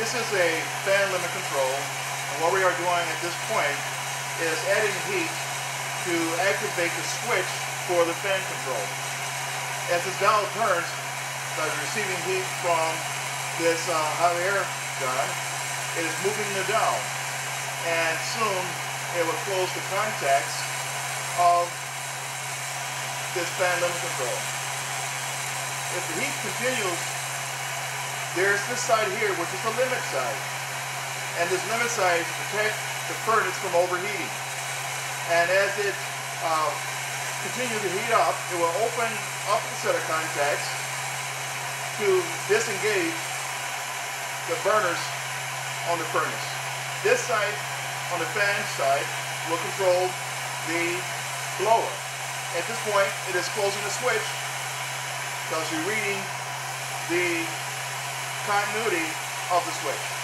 This is a fan limit control, and what we are doing at this point is adding heat to activate the switch for the fan control. As this valve turns, by receiving heat from this uh, hot air gun, it is moving the dial, and soon it will close the contacts of this fan limit control. If the heat continues there's this side here, which is the limit side. And this limit side is to protect the furnace from overheating. And as it uh, continues to heat up, it will open up the set of contacts to disengage the burners on the furnace. This side, on the fan side, will control the blower. At this point, it is closing the switch because you're reading continuity of the switch.